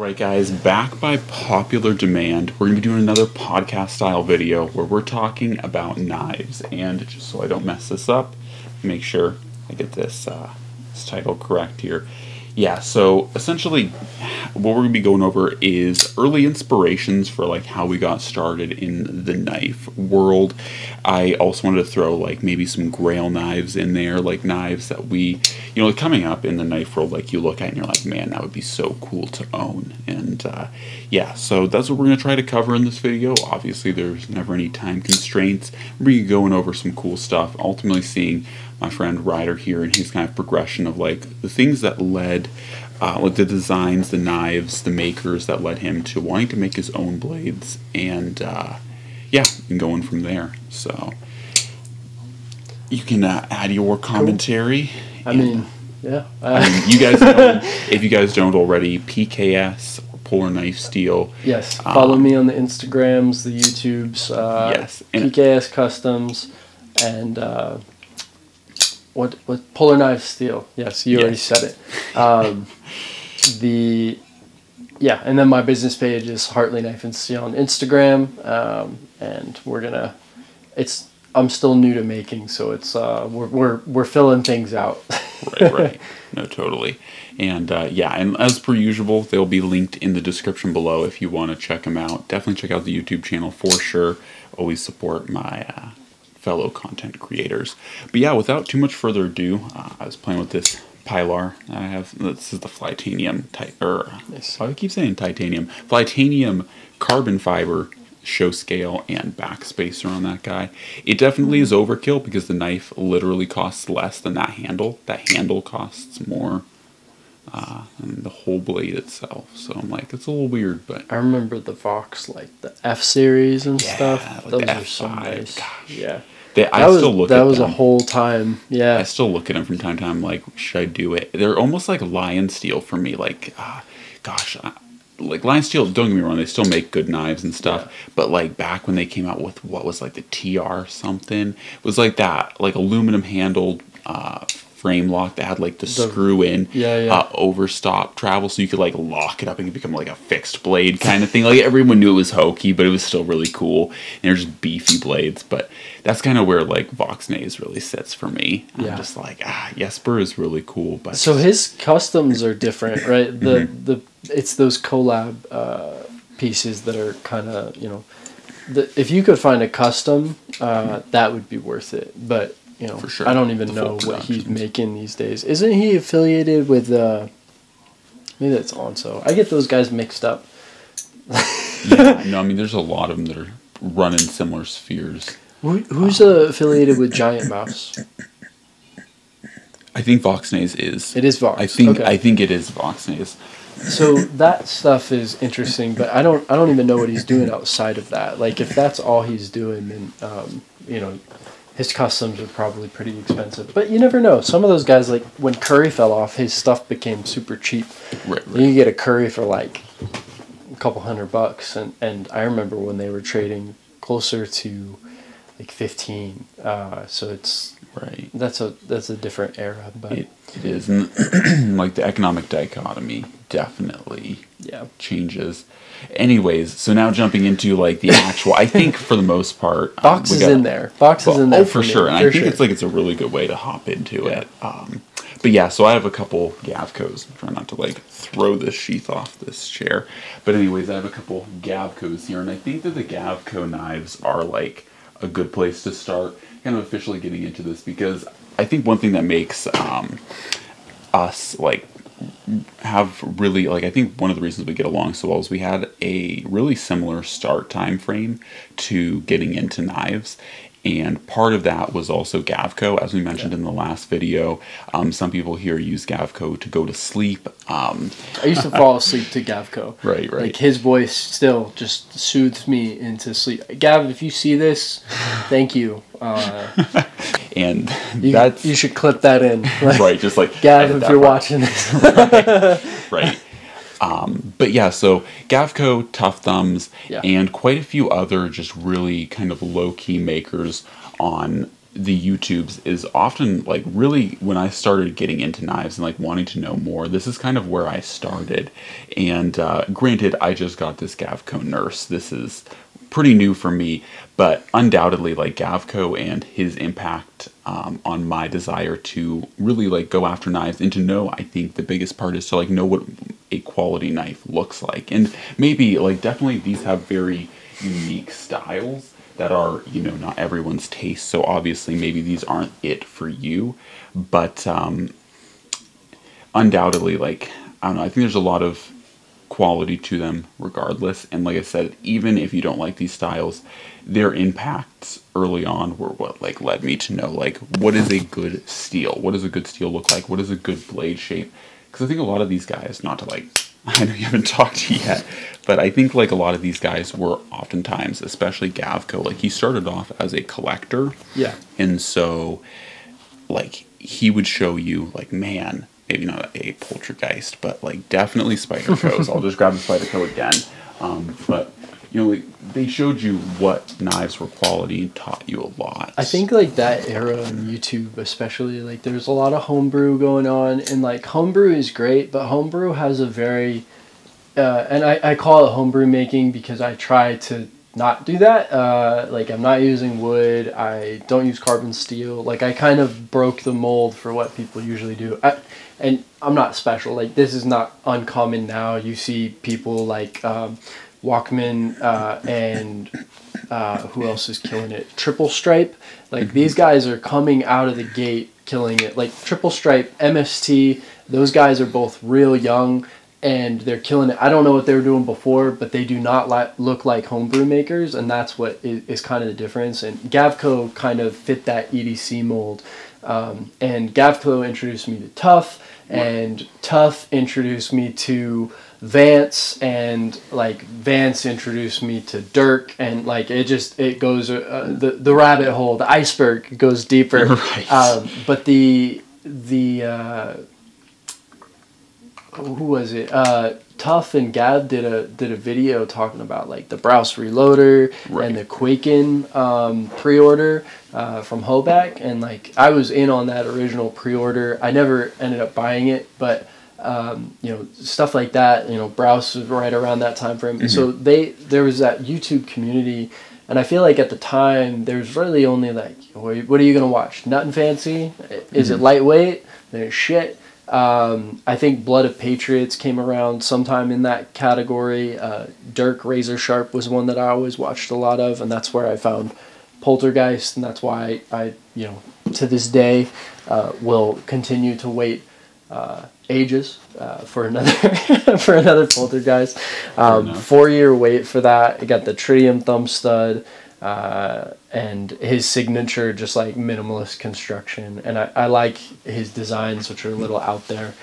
Alright guys, back by popular demand, we're going to be doing another podcast style video where we're talking about knives. And just so I don't mess this up, make sure I get this, uh, this title correct here. Yeah, so essentially what we're going to be going over is early inspirations for like how we got started in the knife world. I also wanted to throw like maybe some grail knives in there, like knives that we, you know, coming up in the knife world, like you look at and you're like, man, that would be so cool to own. And uh, yeah, so that's what we're going to try to cover in this video. Obviously, there's never any time constraints. We're going over some cool stuff, ultimately seeing my friend Ryder here and his kind of progression of like the things that led, uh, like the designs, the knives, the makers that led him to wanting to make his own blades, and uh, yeah, and going from there. So you can uh, add your commentary. I mean, yeah. I mean, you guys know if you guys don't already, PKS or Polar Knife Steel. yes. Follow me on the Instagrams, the YouTubes. Uh, Yes, and- PKS Customs, and uh, what what Polar Knife Steel. Yes, you already said it. Um, the yeah, and then my business page is Hartley Knife and Steel on Instagram, um, and we're gonna. It's I'm still new to making, so it's uh, we're we're we're filling things out. right, right. No, totally. And uh, yeah, and as per usual, they'll be linked in the description below if you want to check them out. Definitely check out the YouTube channel for sure. Always support my uh, fellow content creators. But yeah, without too much further ado, uh, I was playing with this Pilar. I have this is the Flytanium type, or Nice. why do I keep saying titanium? Flytanium carbon fiber show scale and backspacer on that guy. It definitely is overkill because the knife literally costs less than that handle. That handle costs more uh, than the whole blade itself. So I'm like, it's a little weird, but I remember the Vox, like the F series and Yeah, stuff. like Those the are so F5, nice. gosh. Yeah, they, that I was still look that at was a whole time. Yeah, I still look at them from time to time. Like, should I do it? They're almost like lion steel for me. Like, uh, gosh, uh, like lion steel. Don't get me wrong; they still make good knives and stuff. Yeah. But like back when they came out with what was like the TR something, it was like that, like aluminum handled uh, frame lock that had like the, screw in, Yeah, yeah. Uh, overstop travel, so you could like lock it up and it become like a fixed blade kind of thing. Like everyone knew it was hokey, but it was still really cool. And they're just beefy blades, but that's kind of where like Voxnaes really sits for me. I'm just like ah, Jesper is really cool, but So his customs are different, right? The Mm-hmm. the it's those collab uh, pieces that are kind of you know, the, if you could find a custom, uh, that would be worth it. But you know, For sure. I don't even The know what he's making these days. Isn't he affiliated with? Uh, maybe that's Anso. I get those guys mixed up. yeah, no, I mean there's a lot of them that are running similar spheres. Who, who's uh, affiliated with Giant Mouse? I think Voxnaes is. It is Vox. I think Okay. I think it is Voxnaes. So that stuff is interesting, but I don't I don't even know what he's doing outside of that. Like if that's all he's doing, then um, you know, his customs are probably pretty expensive. But you never know. Some of those guys, like when Curry fell off, his stuff became super cheap. Right, You right. can get a Curry for like a couple hundred bucks, and and I remember when they were trading closer to like fifteen. Uh, so it's right. that's a that's a different era, but It, it is, and like the economic dichotomy definitely yeah. changes. Anyways, so now jumping into like the actual, I think for the most part, um, Box is in there. Box is in there oh, for me, sure, and I think sure. it's like it's a really good way to hop into Yeah. it. Um, but yeah, so I have a couple Gavkos. I'm trying not to like throw this sheath off this chair, but anyways, I have a couple Gavkos here, and I think that the Gavko knives are like a good place to start, kind of officially getting into this because I think one thing that makes um, us like have really like I think one of the reasons we get along so well is we had a really similar start time frame to getting into knives and part of that was also Gavko as we mentioned Yeah. in the last video um, some people here use Gavko to go to sleep um, I used to fall asleep to Gavko. Right, right. Like his voice still just soothes me into sleep. Gav, if you see this, thank you. Uh, and you, that's you should clip that in. Like, right just like Gav, if you're part. watching this. right. Um, but yeah, so Gavko, Tough Thumbs, Yeah. and quite a few other just really kind of low key makers on the YouTubes is often like really when I started getting into knives and like wanting to know more. This is kind of where I started. And uh, granted, I just got this Gavko Nurse. This is pretty new for me, but undoubtedly, like Gavko and his impact um, on my desire to really like go after knives and to know, I think the biggest part is to like know what a quality knife looks like, and maybe like definitely these have very unique styles that are you know not everyone's taste so obviously maybe these aren't it for you. But um undoubtedly like i don't know i think there's a lot of quality to them regardless and like i said even if you don't like these styles their impacts early on were what like led me to know like what is a good steel what does a good steel look like what is a good blade shape because i think a lot of these guys not to like I know you haven't talked yet, but I think like a lot of these guys were oftentimes, especially Gavko, like he started off as a collector. Yeah. And so like he would show you like man, maybe not a poltergeist, but like definitely Spyderco's. I'll just grab the Spyderco again. Um, but you know, like, they showed you what knives were quality and taught you a lot. I think like that era on YouTube, especially like there's a lot of homebrew going on, and like homebrew is great, but homebrew has a very, uh, and I, I call it homebrew making because I try to not do that. Uh, like I'm not using wood. I don't use carbon steel. Like I kind of broke the mold for what people usually do. I, and I'm not special. Like this is not uncommon now. You see people like. Um, Walkman, uh, and uh, who else is killing it? Triple Stripe. Like these guys are coming out of the gate killing it. Like Triple Stripe, MST, those guys are both real young and they're killing it. I don't know what they were doing before, but they do not li- look like homebrew makers, and that's what is, is, kind of the difference. And Gavko kind of fit that EDC mold. Um, and Gavko introduced me to Tough, and Tough introduced me to Vance and like Vance introduced me to Dirk and like it just it goes uh, the the rabbit hole the iceberg goes deeper right. um, but the the uh, who was it uh, Tough and Gab did a did a video talking about like the Brous Reloader right. and the Kwaiken um, pre-order uh, from Hoback and like I was in on that original pre-order. I never ended up buying it but um, you know stuff like that you know brous was right around that time frame. Mm-hmm. so they there was that youtube community. And i feel like at the time there's really only like what are you gonna watch? Nothing fancy? Is mm-hmm. it lightweight there's shit um, i think blood of patriots came around sometime in that category uh, dirk razor sharp was one that i always watched a lot of and that's where i found poltergeist and that's why i, I you know to this day uh, will continue to wait uh, ages uh, for another for another poltergeist. Um, four year wait for that. You got the tritium thumb stud. Uh, and his signature just like minimalist construction. And I, I like his designs which are a little out there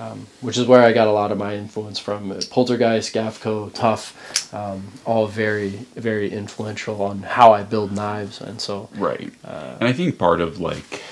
um, which is where I got a lot of my influence from. Poltergeist, Gavko, Tough, um, all very very influential on how I build knives. And so right. uh, and I think part of like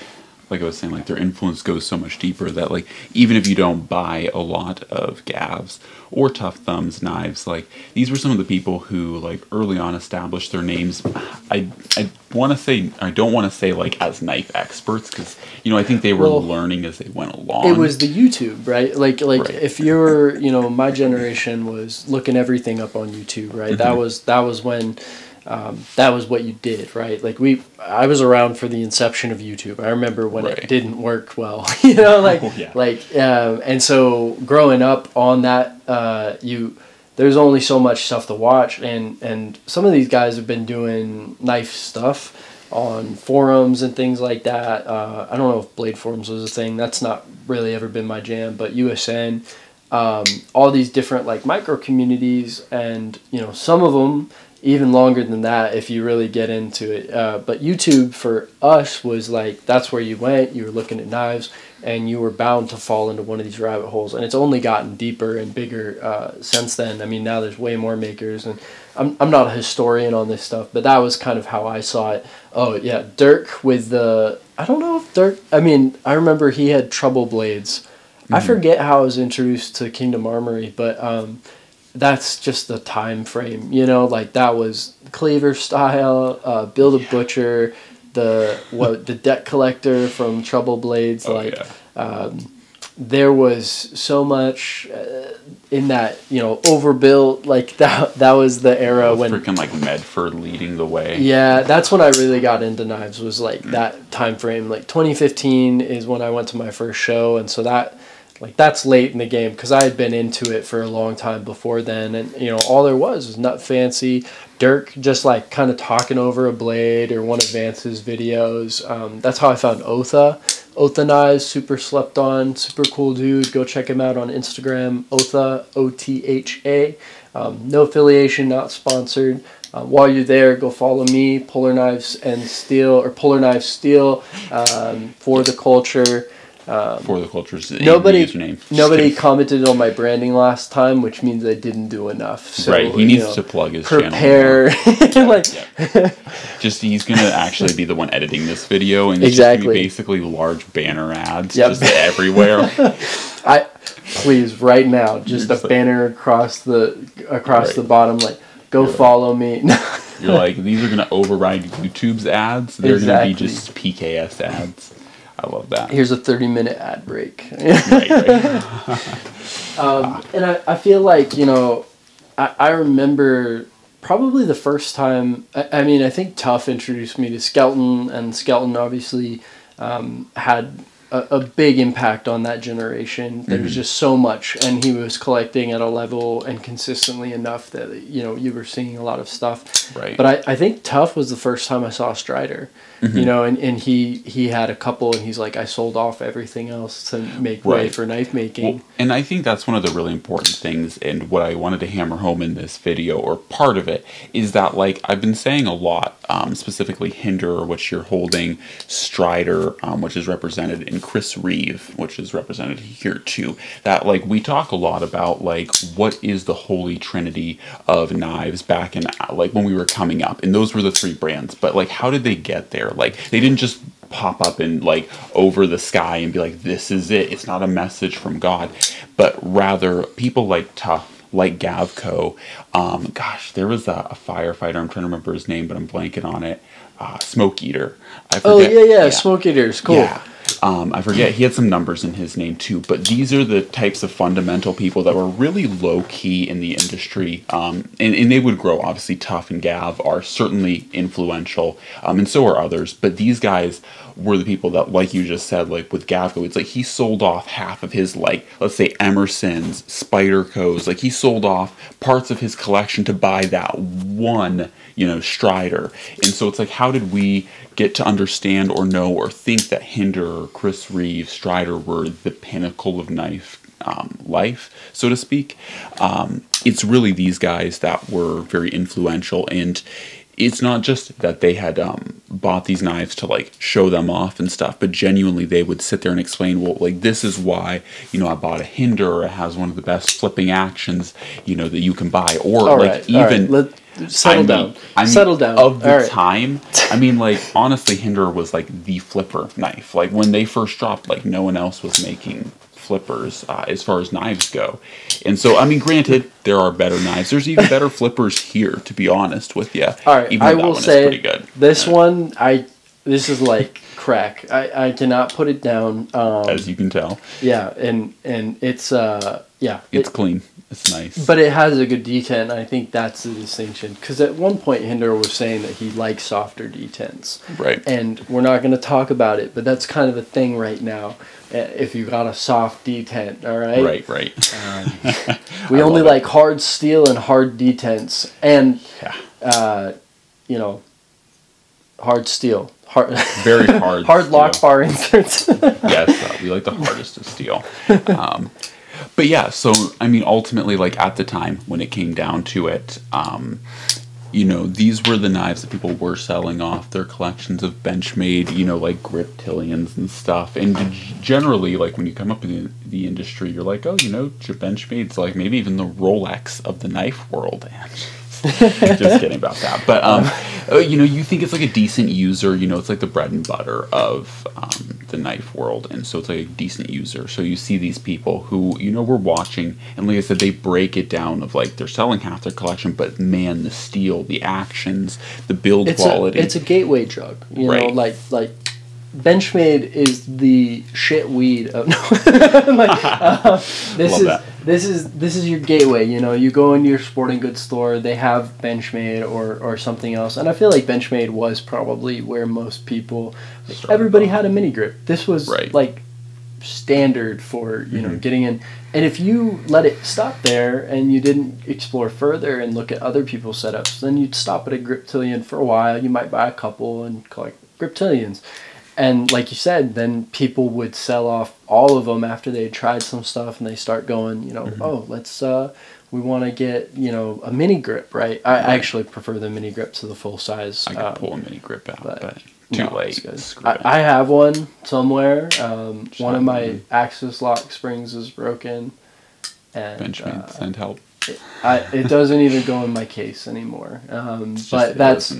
like I was saying, like their influence goes so much deeper that like even if you don't buy a lot of Gavs or Tough Thumbs knives, like these were some of the people who like early on established their names. I I want to say I don't want to say like as knife experts because you know I think they were well, learning as they went along. It was the YouTube, right? Like like right. if you're you know my generation was looking everything up on YouTube, right? Mm-hmm. That was that was when um, that was what you did, right? Like we, I was around for the inception of YouTube. I remember when right. it didn't work well, you know, like, oh, yeah. like, um, and so growing up on that, uh, you, there's only so much stuff to watch, and and some of these guys have been doing knife stuff on forums and things like that. Uh, I don't know if Blade Forums was a thing. That's not really ever been my jam, but USN, um, all these different like micro communities, and you know some of them even longer than that if you really get into it. Uh, but YouTube for us was like that's where you went. You were looking at knives, and you were bound to fall into one of these rabbit holes. And it's only gotten deeper and bigger uh, since then. I mean, now there's way more makers, and I'm I'm not a historian on this stuff, but that was kind of how I saw it. Oh yeah, Dirk with the I don't know if Dirk. I mean, I remember he had trouble blades. Mm-hmm. I forget how I was introduced to Kingdom Armory, but. Um, that's just the time frame, you know, like that was Cleaver style, uh, Build a yeah. Butcher, the what the debt collector from Trouble Blades, Oh, like yeah. um, there was so much uh, in that you know overbuilt like that that was the era when freaking like Medford leading the way. yeah that's when i really got into knives was like that time frame like 2015 is when i went to my first show and so that like that's late in the game because i had been into it for a long time before then and you know all there was was Nutnfancy dirk just like kind of talking over a blade or one of vance's videos. Um, that's how i found otha. Otha knives super slept on super cool dude. Go check him out on instagram otha o-t-h-a um, no affiliation not sponsored. Um, while you're there, go follow me, Polar Knives and Steel, or Polar Knives Steel, um, for the culture. Um, For the cultures. Nobody, username. Nobody commented on my branding last time, which means I didn't do enough. So, right. He needs know, to plug his channel. prepare. like, Yeah. Just he's gonna actually be the one editing this video, and it's Exactly. just gonna be basically large banner ads Yep. just everywhere. I please right now, just a Just like- banner across the across Right. the bottom, like go follow me. You're like these are gonna override YouTube's ads. They're gonna be just PKS ads. I love that. Here's a thirty minute ad break. Right, right. Um, and I, I feel like, you know, I, I remember probably the first time, I, I mean, I think Tough introduced me to Skelton, and Skelton obviously um, had a, a big impact on that generation. There Mm-hmm. was just so much, and he was collecting at a level and consistently enough that, you know, you were seeing a lot of stuff. Right. But I, I think Tough was the first time I saw Strider. Mm-hmm. You know, and, and he he had a couple, and he's like, I sold off everything else to make way for knife making. Well, and I think that's one of the really important things, and what I wanted to hammer home in this video, or part of it, is that like I've been saying a lot, um, specifically Hinder, which you're holding, Strider, um, which is represented in Chris Reeve, which is represented here too. That like we talk a lot about like what is the holy trinity of knives back in like when we were coming up, and those were the three brands. But like, how did they get there? Like they didn't just pop up and like over the sky and be like this is it. It's not a message from god. But rather people like tough like gavko um gosh there was a, a firefighter i'm trying to remember his name but i'm blanking on it uh smoke eater. I Oh forget. yeah, yeah, Smoke Eaters, cool. yeah. Um, I forget. He had some numbers in his name too, but these are the types of fundamental people that were really low key in the industry, um, and, and they would grow. Obviously, Tough and Gav are certainly influential, um, and so are others. But these guys were the people that, like you just said, like with Gavko, it's like he sold off half of his, like let's say Emerson's, Spyderco's, like he sold off parts of his collection to buy that one, you know, Strider. And so it's like, how did we get to understand or know or think that Hinder Chris Reeve, Strider were the pinnacle of knife um, life, so to speak? Um, it's really these guys that were very influential and it's not just that they had um, bought these knives to like show them off and stuff, but genuinely they would sit there and explain, well, like this is why you know I bought a Hinder. It has one of the best flipping actions you know that you can buy, or All like right, even let- settle I mean- down. I mean, settle down. Of the right. time, I mean, like honestly, Hinder was like the flipper knife. Like when they first dropped, like no one else was making flippers uh, as far as knives go. And so, I mean, granted, there are better knives. There's even better flippers here, to be honest with you. All right, even I will say this one, I this is like crack. I, I cannot put it down. Um, as you can tell, yeah, and and it's uh yeah, it's it- clean. It's nice. but it has a good detent. I think that's the distinction. Because at one point, Hinder was saying that he likes softer detents. right. and we're not going to talk about it, but that's kind of a thing right now. Uh, If you got a soft detent, all right. Right. Right. We only love it. like hard steel and hard detents, and yeah. uh, you know, hard steel, hard, Very hard. hard lock steel. bar inserts. yes, uh, we like the hardest of steel. Um, but yeah, so I mean, ultimately, like at the time when it came down to it, um, you know, these were the knives that people were selling off their collections of Benchmade, you know, like Griptilians and stuff. And generally, like when you come up in the, the industry, you're like, oh, you know, Benchmade's like maybe even the Rolex of the knife world. And just kidding about that. But um, uh, you know, you think it's like a decent user. You know, it's like the bread and butter of um, the knife world, and so it's like a decent user. So you see these people who you know we're watching, and like I said, they break it down of like they're selling half their collection, but man, the steel, the actions, the build it's quality. A, it's a gateway drug. You know, like like Benchmade is the shit weed of no. like, uh, this is that. this is this is your gateway. You know, you go into your sporting goods store, they have Benchmade or or something else, and I feel like Benchmade was probably where most people, like, everybody had a mini grip. This was Right. like standard for you know Mhm. getting in and if you let it stop there and you didn't explore further and look at other people's setups then you'd stop at a griptilian for a while you might buy a couple and collect griptilians and like you said then people would sell off all of them after they had tried some stuff and they start going you know Mhm. oh let's uh we want to get you know a mini grip right i Right. actually prefer the mini grip to the full size I could um, pull a mini grip out, but but, too no, late. it's good. Screw it. I, I have one somewhere. Um, one of my Shotgun. Axis lock springs is broken, and Benchmade, uh, send help. I, it doesn't even go in my case anymore. Um, but that's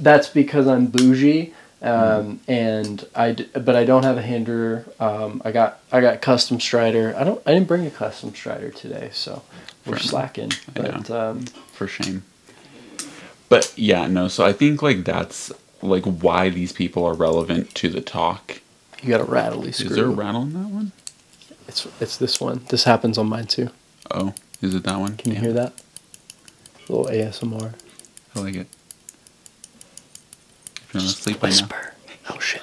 that's because I'm bougie, um, Mm-hmm. and I d- but I don't have a hinderer. Um, I got I got custom strider. I don't I didn't bring a custom strider today, so we're slacking. But um, for shame. But yeah, no. So I think like that's like why these people are relevant to the talk. you got a rattly screw. Is there a rattle in that one? it's it's this one. This happens on mine too. Oh, is it that one? Can you hear that? little ASMR. I like it. You're asleep right now. Whisper. Oh shit.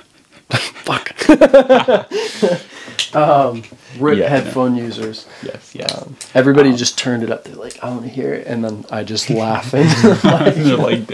Fuck. um, rip Yeah, headphone users. Yes, yes. Um, everybody Um, just turned it up. They're like, I want to hear it, and then I just laugh the They're like,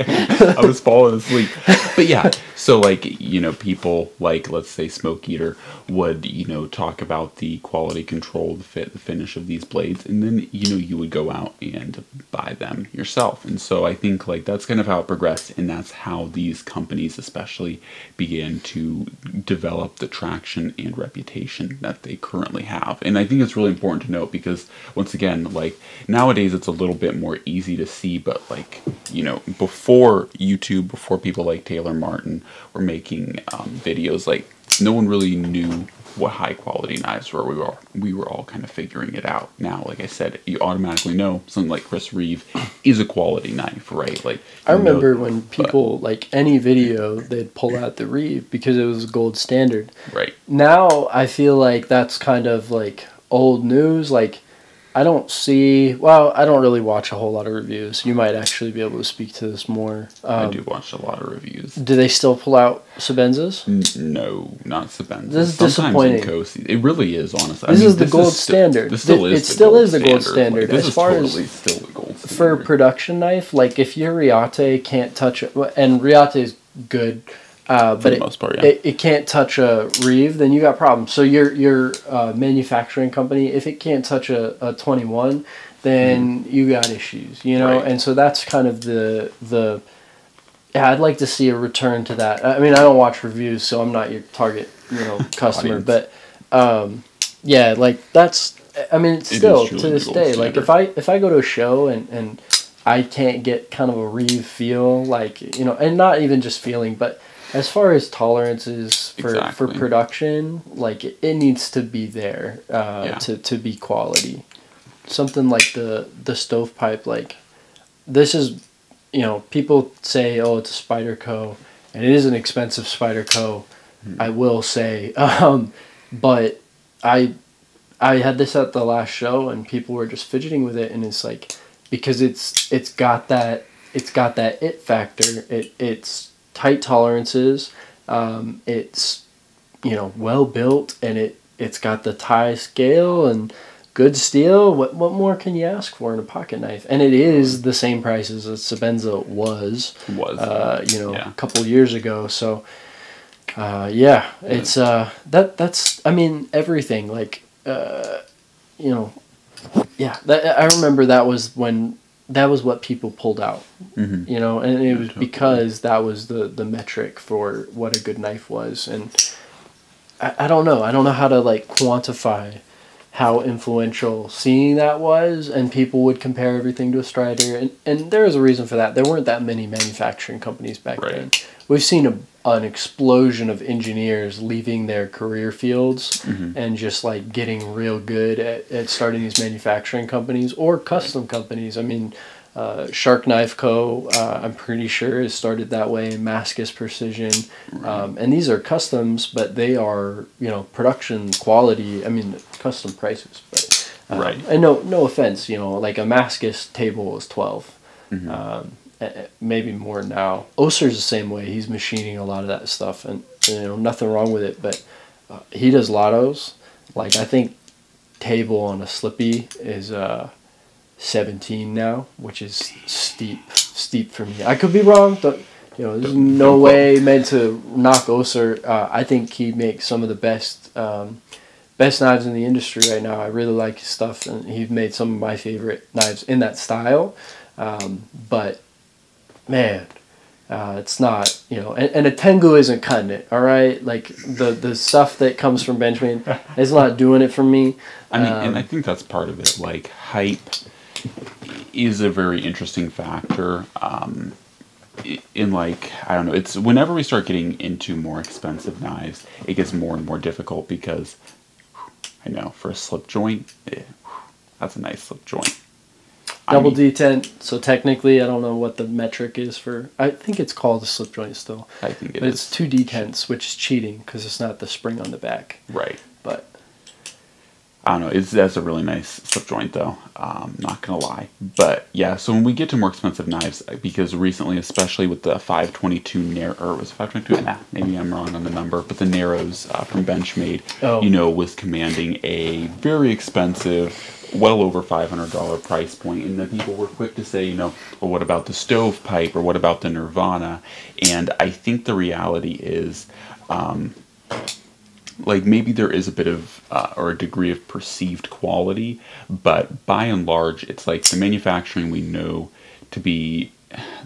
I was falling asleep. But yeah, so like, you know, people like, let's say Smoke Eater would, you know, talk about the quality control, the fit, the finish of these blades, and then, you know, you would go out and buy them yourself. And so I think like that's kind of how it progressed, and that's how these companies especially began to develop the traction and reputation that they currently have. And I think it's really important to note because once again, like nowadays it's a little bit more easy to see, but like, you know, before YouTube, before people like Taylor Martin were making um, videos, like no one really knew what high quality knives were. We were we were all kind of figuring it out. Now, like I said, you automatically know something like Chris Reeve is a quality knife, right? Like I you know- remember when people like any video they'd pull out the Reeve because it was a gold standard. right? Now I feel like that's kind of like old news. Like I don't see. Well, I don't really watch a whole lot of reviews. You might actually be able to speak to this more. Um, I do watch a lot of reviews. Do they still pull out Sebenzas? N- No, not Sebenzas. This is Sometimes disappointing. Inkosi. It really is, honestly. This is the gold sti- standard. This still is. it the still gold is the gold standard. Like, this As is far as- totally still the gold standard. For a production knife, like if your Reate can't touch it, and Reate is good, uh, but it, most part, yeah. it, it can't touch a Reeve, then you got problems. So your your uh, manufacturing company, if it can't touch a, a 21, then you got issues, you know. Right. And so that's kind of the the. Yeah, I'd like to see a return to that. I mean, I don't watch reviews, so I'm not your target, you know, customer. But um, yeah, like that's. I mean, it's It still to this day. Like if I if I go to a show and and I can't get kind of a Reeve feel, like you know, and not even just feeling, but as far as tolerances for, for production, like it, it needs to be there uh, Yeah. to, to be quality. Something like the the stovepipe, like this is, you know, people say, oh, it's a Spyderco, and it is an expensive Spyderco. Hmm. I will say, um, but I I had this at the last show, and people were just fidgeting with it, and it's like because it's it's got that it's got that it factor. It it's tight tolerances. Um, it's you know well built, and it it's got the tie scale and good steel. What what more can you ask for in a pocket knife? And it is the same price as a Sebenza was. was Uh, you know, Yeah. a couple years ago. So, uh, yeah, it's uh, that that's I mean everything like uh, you know, yeah. That, I remember that was when that was what people pulled out. Mhm. You know, and it was because that was the the metric for what a good knife was, and I, I don't know. I don't know how to like quantify how influential seeing that was, and people would compare everything to a Strider, and and there was a reason for that. There weren't that many manufacturing companies back Right. then. We've seen a, an explosion of engineers leaving their career fields and just like getting real good at, at starting these manufacturing companies or custom companies. I mean, uh, Shark Knife Co. Uh, I'm pretty sure is started that way. Mascus Precision, um, and these are customs, but they are you know production quality. I mean, custom prices, but um, Right. And no, no offense, you know, like a Mascus table is 12 Mm-hmm. Um, maybe more now. Oeser's the same way. He's machining a lot of that stuff, and you know nothing wrong with it. But uh, he does lottos. Like I think table on a slippy is uh, 17 now, which is steep, steep for me. I could be wrong, but you know, there's no way meant to knock Oser. Uh, I think he makes some of the best. Um, Best knives in the industry right now. I really like his stuff, and he's made some of my favorite knives in that style. Um, but man, uh, it's not you know, and, and a Tengu isn't cutting it. All right, like the the stuff that comes from Benchmade is not doing it for me. I mean, Um, and I think that's part of it. Like hype is a very interesting factor. Um, in like I don't know, it's whenever we start getting into more expensive knives, it gets more and more difficult because I know for a slip joint, eh, that's a nice slip joint. I double mean, detent. So technically, I don't know what the metric is for. I think it's called a slip joint still, I think it but is it's two detents, which is cheating because it's not the spring on the back. right. But I don't know. It's that's a really nice slip joint though. Um, not gonna lie, but yeah. So when we get to more expensive knives, uh, because recently, especially with the 522 narrow, or was 522? Nah, maybe I'm wrong on the number, but the narrows uh, from Benchmade, Oh. you know, was commanding a very expensive, well over $500 price point, and the people were quick to say, you know, well, what about the stovepipe or what about the Nirvana? And I think the reality is. Um, like maybe there is a bit of uh, or a degree of perceived quality, but by and large, it's like the manufacturing we know to be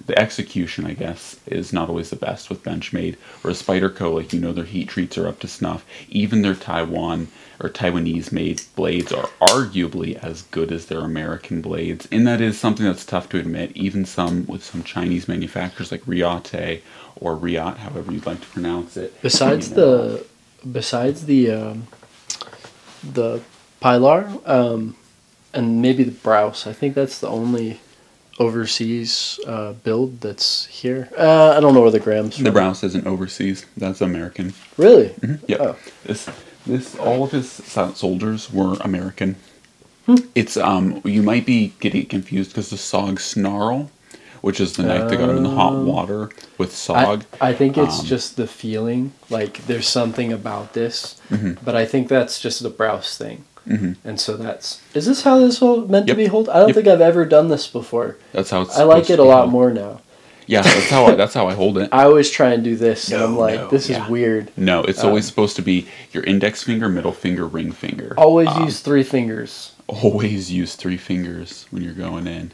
the execution, I guess, is not always the best with Benchmade or a Spyderco. Like you know, their heat treats are up to snuff. Even their Taiwan or Taiwanese made blades are arguably as good as their American blades, and that is something that's tough to admit. Even some with some Chinese manufacturers like Reate or Riat, however you'd like to pronounce it. besides you know, the besides the um, the pilar um, and maybe the brous, I think that's the only overseas uh, build that's here. Uh, I don't know where the grams. The. Brous isn't overseas. That's American. Really? Yeah. Oh. This this all of his soldiers were American. Hmm. It's um you might be getting confused because the Sog Snarl, which is the knife that got him in the hot Um, water with Sog. I think it's um, just the feeling. Like there's something about this, Mhm. but I think that's just the brous thing. Mhm. And so that's is this how this whole meant Yep. to be hold? I don't Yep. think I've ever done this before. That's how it's. I like it a lot held. more now. Yeah, that's how I, that's how I hold it. I always try and do this, and I'm No, like, no, this yeah. is weird. No, it's Um, always supposed to be your index finger, middle finger, ring finger. Always Um, use three fingers. always use three fingers when you're going in.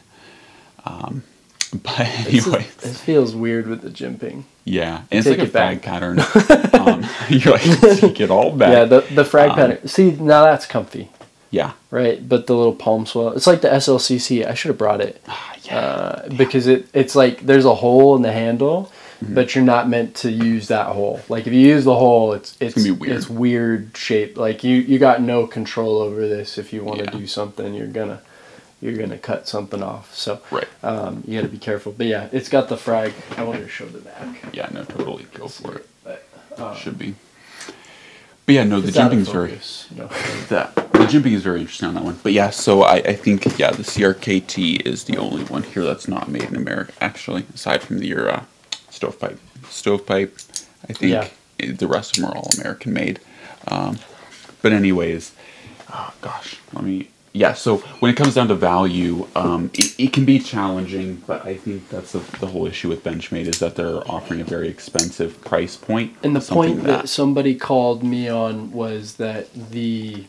Um, but anyway, this feels weird with the jimping. Yeah, and it's like a back. flag pattern. um, you're like take it all back. Yeah, the the frag Um, pattern. See, now that's comfy, yeah. right? But the little palm swell. It's like the SLCC. I should have brought it. Ah, yeah. uh, because it it's like there's a hole in the handle, Mm-hmm. but you're not meant to use that hole. Like if you use the hole, it's it's gonna be weird. it's weird shape. Like you you got no control over this. If you want to Yeah. do something, you're gonna you're gonna cut something off. So right. um, you got to be careful. But yeah, it's got the frag. I wanted to show the back. Yeah. No. Totally. Go for it. But, um, Should be. But yeah, no, the out very know. that the jimping is very interesting on that one. But yeah, so I, I think yeah, the CRKT is the only one here that's not made in America. Actually, aside from the uh, stovepipe, stovepipe, I think Yeah. the rest of them are all American made. Um, but anyways, oh gosh, let me. Yeah, so when it comes down to value, um, it, it can be challenging, but I think that's the, the whole issue with Benchmade is that they're offering a very expensive price point. And the point that, somebody called me on was that the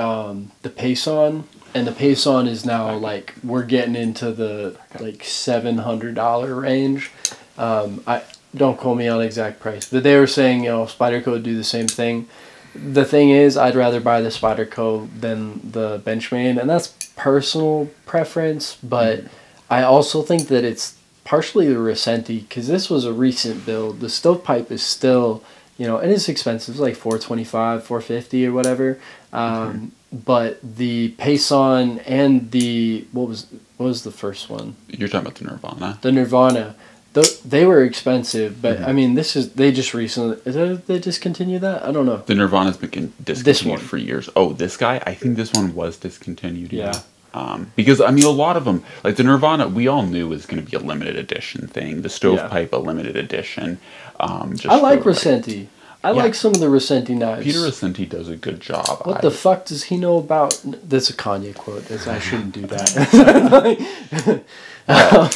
um, the Paysan and the Paysan is now like we're getting into the like seven hundred dollar range. Um, I don't call me on exact price, but they were saying you know Spyderco would do the same thing. The thing is, I'd rather buy the Spyderco than the Benchmade, and that's personal preference. But I also think that it's partially the Rassenti because this was a recent build. The stovepipe is still, you know, and it is expensive, it's like four twenty five, four fifty or whatever. Um, But the Paysan and the what was what was the first one? You're talking about the Nirvana. The Nirvana. Th- they were expensive, but Mhm. I mean, this is they just recently did they discontinued that? I don't know. The Nirvana's been con- This discontinued one. for years. Oh, this guy? I think this one was discontinued. Yeah. Yeah. Um, because I mean, a lot of them, like the Nirvana, we all knew was going to be a limited edition thing. The stovepipe, a limited edition. Um, just I like for, Rassenti. I Yeah. like some of the Rassenti knives. Peter Rassenti does a good job. what I- the fuck does he know about? That's a Kanye quote. That's, I shouldn't do that.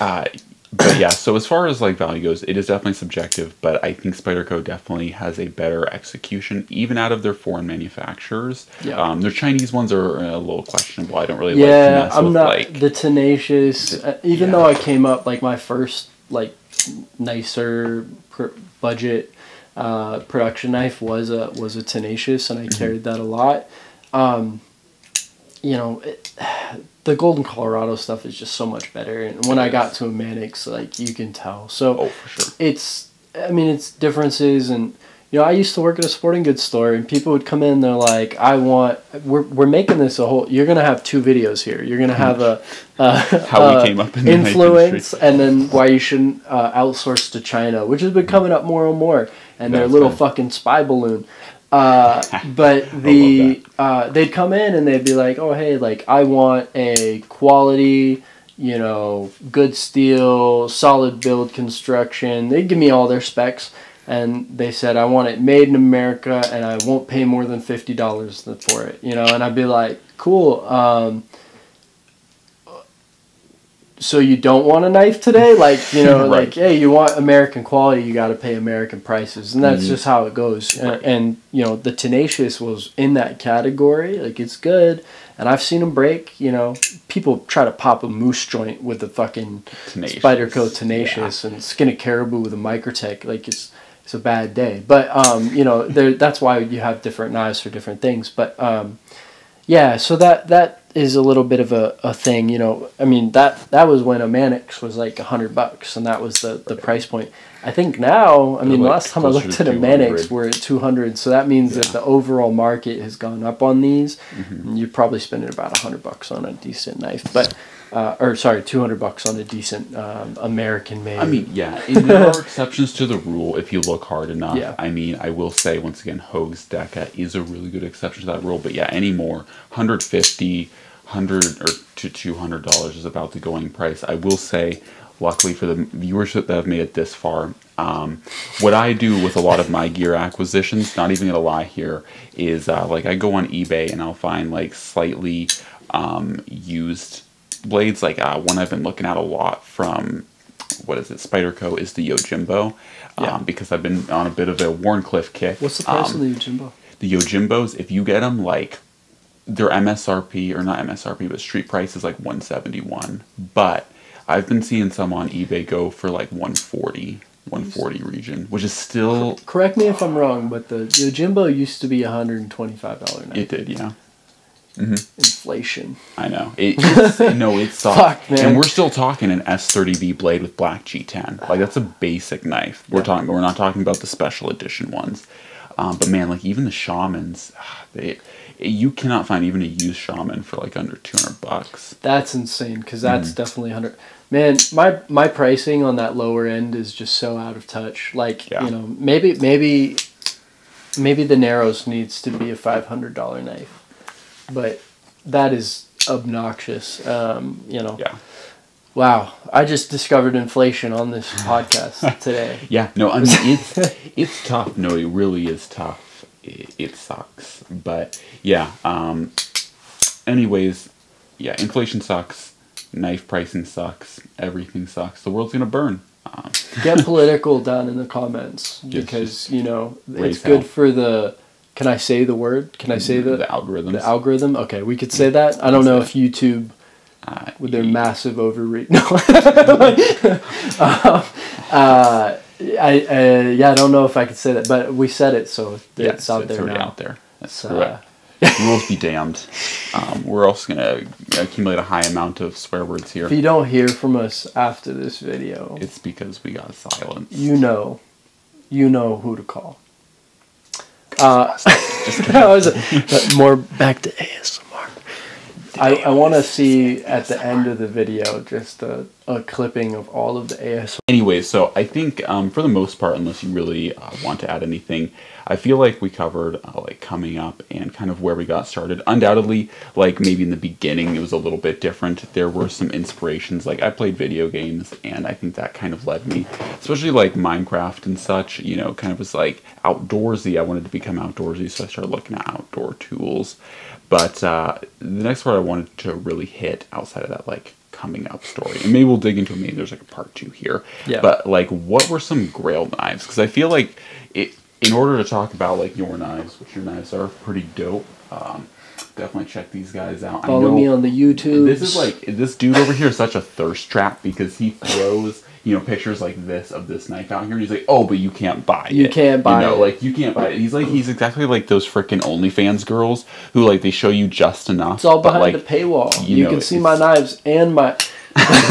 Uh, but yeah, so as far as like value goes, it is definitely subjective. But I think Spyderco definitely has a better execution, even out of their foreign manufacturers. Yeah. Um, their Chinese ones are a little questionable. I don't really yeah, like I'm not like the tenacious. uh, even yeah. though I came up like my first like nicer pr- budget uh, production knife was a was a tenacious, and I Mm-hmm. carried that a lot. Um, you know, it, the Golden Colorado stuff is just so much better, and when I got to a Manix, like you can tell. So oh for sure. it's I mean it's differences and you know I used to work at a sporting goods store and people would come in they're like I want we're, we're making this a whole you're gonna have two videos here you're gonna have a, How we came up in influence industry. and then why you shouldn't uh, outsource to China which has been coming up more and more and their little it. fucking spy balloon uh, but the uh, they'd come in and they'd be like, "Oh, hey, like I want a quality, you know, good steel, solid build construction." They'd give me all their specs, and they said, "I want it made in America, and I won't pay more than fifty dollars for it." You know, and I'd be like, "Cool." Um, so you don't want a knife today? Like you know Right. like hey you want american quality you got to pay american prices. And that's Mhm. just how it goes. And, Right. and you know the tenacious was in that category. Like it's good. And i've seen them break you know. People try to pop a moose joint with the fucking Tenacious. Spyderco tenacious and skin a caribou with a microtech. Like it's it's a bad day. But um you know there that's why you have different knives for different things. But um yeah so that that is a little bit of a, a thing you know i mean that that was when a Manix was like a hundred bucks and that was the the price point. I think now i They're mean like last time i looked at a Manix, we're at 200 so that means that the overall market has gone up on these. Mm-hmm. and you're probably spending about a hundred bucks on a decent knife but uh, or sorry 200 bucks on a decent um, american made I mean, yeah, and there are exceptions to the rule if you look hard enough. Yeah. I mean, I will say once again, Hogue's Deka is a really good exception to that rule. But yeah, any more, 150 100 or to $200 is about the going price. I will say, luckily for the viewership that have made it this far, um, what I do with a lot of my gear acquisitions, not even gonna lie here, is uh, like I go on eBay and I'll find like slightly um, used blades. Like uh, one I've been looking at a lot from what is it, Spyderco is the Yojimbo. Um, because I've been on a bit of a Wharncliffe kick. what's the price Um, of the Jimbo? the Yojimbos, if you get them like their MSRP or not MSRP, but street price is like 171. But I've been seeing some on eBay go for like 140, 140 region, which is still correct me if i'm wrong but the, the Jimbo used to be a $125 knife it did, yeah. Inflation I know. It, it's, no, it's soft. Fuck, man. And we're still talking an S30V blade with black G10. Like that's a basic knife. We're Yeah. talking. We're not talking about the special edition ones. Um, but man, like even the shamans, ah, they you cannot find even a used shaman for like under 200 bucks. That's insane because Mm-hmm. that's definitely hundred. Man, my my pricing on that lower end is just so out of touch. Like Yeah. you know, maybe maybe maybe the Narrows needs to be a five hundred dollar knife, but that is obnoxious. Um, you know. Yeah. Wow, I just discovered inflation on this podcast today. Yeah, no, I mean it's it's tough. No, it really is tough. It, it sucks, but yeah. Um, anyways, yeah, inflation sucks. Knife pricing sucks. Everything sucks. The world's gonna burn. Um, Get political down in the comments Just- because you know it's good hell. for the. Can I say the word? Can I say the the algorithms. The algorithm? Okay, we could say that. I don't know if YouTube, uh, with their massive overreach, no. um, uh, I uh, yeah, I don't know if I could say that, but we said it, so Yeah, it's out it's there already now. out there. That's correct. Rules be damned. Um, we're also gonna accumulate a high amount of swear words here. If you don't hear from us after this video, It's because we got silence. you know, you know who to call. Uh, Just I was, but more back to ASMR. I, I want to see at the end of the video just a, a clipping of all of the ASMR. Anyways, so I think um, for the most part, unless you really uh, want to add anything, I feel like we covered uh, like coming up and kind of where we got started. Undoubtedly, like maybe in the beginning it was a little bit different. There were some inspirations. Like I played video games, and I think that kind of led me, especially like Minecraft and such. You know, kind of was like outdoorsy. I wanted to become outdoorsy, so I started looking at outdoor tools. But uh, the next part I wanted to really hit outside of that, like coming up story, and maybe we'll dig into it. Maybe there's like a part two here. Yeah. But like, what were some Grail knives? Because I feel like it. In order to talk about like your knives, which your knives are pretty dope. Um, definitely check these guys out. I Follow me on the YouTube. this is like this dude over here is such a thirst trap because he throws you know pictures like this of this knife out here and he's like oh but you can't buy it You can't buy you know it. like you can't buy it he's like he's exactly like those freaking OnlyFans girls who like they show you just enough It's all but, behind like, a paywall. you You, know, can see my knives and my. Cut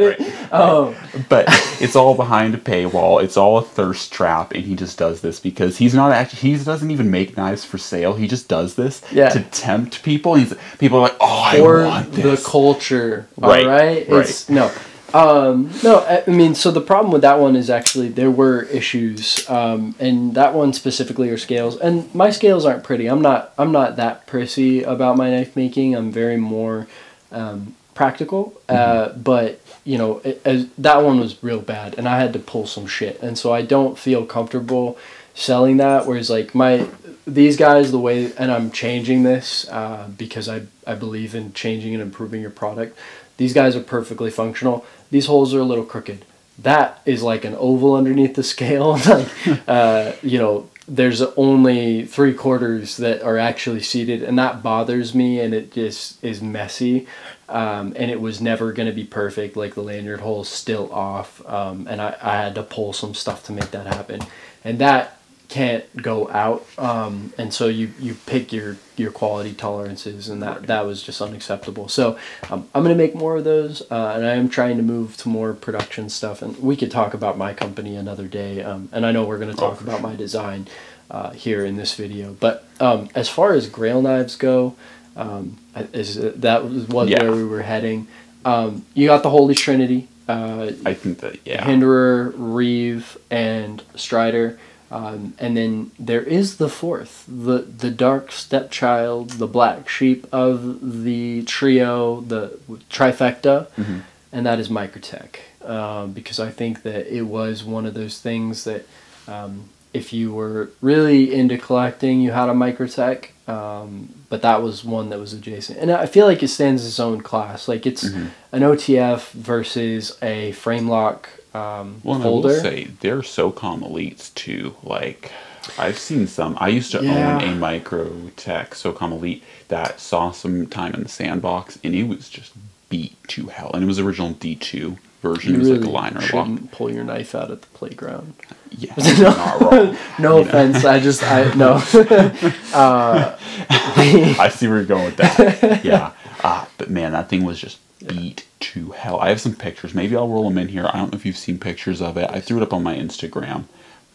it. right. Oh, but it's all behind a paywall. It's all a thirst trap, and he just does this because he's not actually. He doesn't even make knives for sale. He just does this Yeah. to tempt people. He's people are like, oh, I want the culture. Right, right. right. It's no. Um, no, I mean, so the problem with that one is actually there were issues, um, and that one specifically are scales. And my scales aren't pretty. I'm not. I'm not that prissy about my knife making. I'm very more um, practical. Uh, but you know, it, as, that one was real bad, and I had to pull some shit, and so I don't feel comfortable selling that. Whereas like my these guys, the way, and I'm changing this uh, because I I believe in changing and improving your product. These guys are perfectly functional. These holes are a little crooked. That is like an oval underneath the scale. like, uh, you know, there's only three quarters that are actually seated, and that bothers me, and it just is messy. Um, and it was never going to be perfect. Like the lanyard hole is still off, um, and I, I had to pull some stuff to make that happen. And that can't go out um, and so you you pick your your quality tolerances and that that was just unacceptable so um, i'm going to make more of those uh, and i am trying to move to more production stuff and we could talk about my company another day um, and i know we're going to talk for about my design uh, here in this video but um, as far as grail knives go um, is that was Yeah. where we were heading um, you got the holy trinity uh, I think that yeah. Hinderer, Reeve, and Strider. Um, and then there is the fourth, the the dark stepchild, the black sheep of the trio, the trifecta, Mm-hmm. and that is Microtech. Um, because I think that it was one of those things that um, if you were really into collecting, you had a Microtech. Um, but that was one that was adjacent, and I feel like it stands its own class. Like it's Mm-hmm. an OTF versus a frame lock um, Well, and I folder. will say they're SOCOM elites too. Like I've seen some. I used to Yeah. own a Microtech SOCOM Elite that saw some time in the sandbox, and it was just beat to hell. And it was original D2 version. you it really like a liner lock. shouldn't pull your knife out at the playground. Yeah, you're not wrong. No know. offense, I just I no. uh, I see where you're going with that. Yeah. Uh, but man, that thing was just beat to hell. I have some pictures. Maybe I'll roll them in here. I don't know if you've seen pictures of it. I threw it up on my Instagram.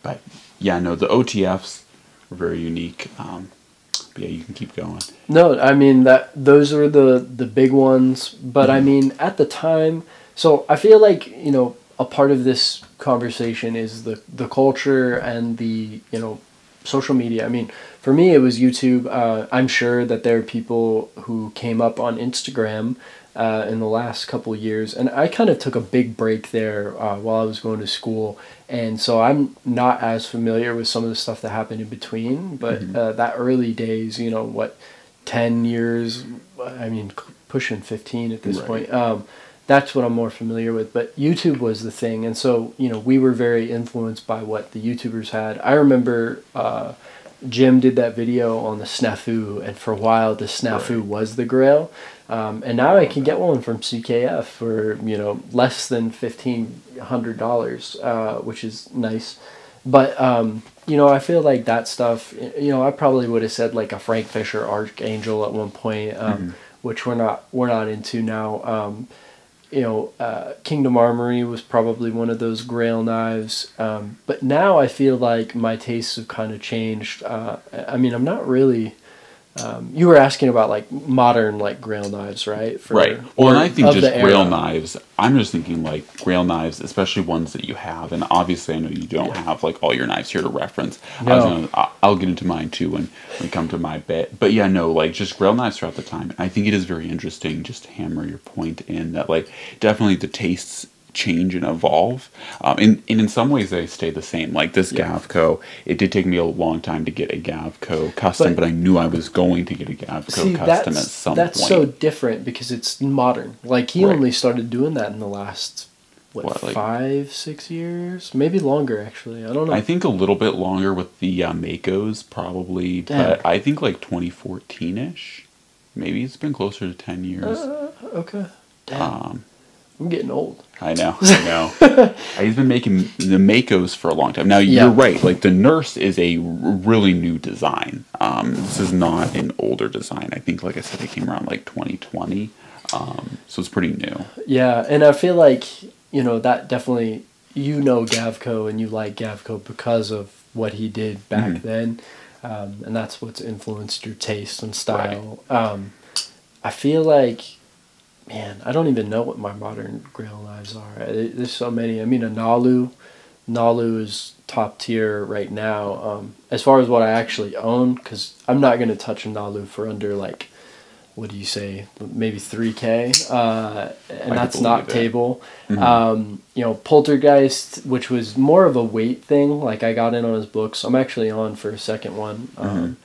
But yeah, no, the OTFs were very unique. Um, but yeah, you can keep going. No, I mean that those are the the big ones, but Mm-hmm. I mean at the time, so I feel like, you know, a part of this conversation is the the culture and the, you know, social media. I mean, for me it was YouTube. Uh, I'm sure that there are people who came up on Instagram uh, in the last couple years, and I kind of took a big break there uh, while I was going to school, and so I'm not as familiar with some of the stuff that happened in between. But uh, that early days, you know, what, ten years? I mean, c- pushing fifteen at this Right. point. Um, that's what I'm more familiar with. But YouTube was the thing, and so you know we were very influenced by what the YouTubers had. I remember uh, Jim did that video on the snafu, and for a while the snafu Right. was the Grail. Um, and now I can get one from CKF for you know less than fifteen hundred dollars, uh, which is nice. But um, you know, I feel like that stuff. You know, I probably would have said like a Frank Fisher Archangel at one point, um, Mm-hmm. which we're not we're not into now. You know, uh, Kingdom Armory was probably one of those Grail knives. Um, but now I feel like my tastes have kind of changed. Uh, I mean, I'm not really. Um, you were asking about like modern like Grail knives, right? For- right. Well, and I think just grail knives. I'm just thinking like grail knives, especially ones that you have. And obviously, I know you don't have like all your knives here to reference. I was No. gonna, I- I'll get into mine too when we come to my bit. But yeah, no, like just grail knives throughout the time. I think it is very interesting just to hammer your point in that like definitely the tastes change and evolve. Um, and, and in some ways they stay the same. Like this Yeah. Gavko, it did take me a long time to get a Gavko custom, But- but, I knew I was going to get a Gavko See, custom that's at some that's point. so different because it's modern. Like he Right. only started doing that in the last what, What, like- five six years, maybe longer actually. I don't know. I think a little bit longer with the uh, Makos, probably, Damn. but I think like 2014 ish. Maybe it's been closer to 10 years. Uh, okay. Damn, Um, I'm getting old. I know, I know. He's been making the Makos for a long time. Now you're right. Like the Nurse is a really new design. Um, this is not an older design. I think, like I said, it came around like 2020. Um, so it's pretty new. Yeah, and I feel like you know that definitely you know Gavko and you like Gavko because of what he did back Mhm. then, um, and that's what's influenced your taste and style. Um, I feel like, man, I don't even know what my modern grill knives are. There's so many. I mean, a Nalu, Nalu is top tier right now. Um, as far as what I actually own, because I'm not gonna touch a Nalu for under like what do you say maybe 3k uh, and could that's not table Mhm. um, you know poltergeist which was more of a weight thing like i got in on his books i'm actually on for a second one um,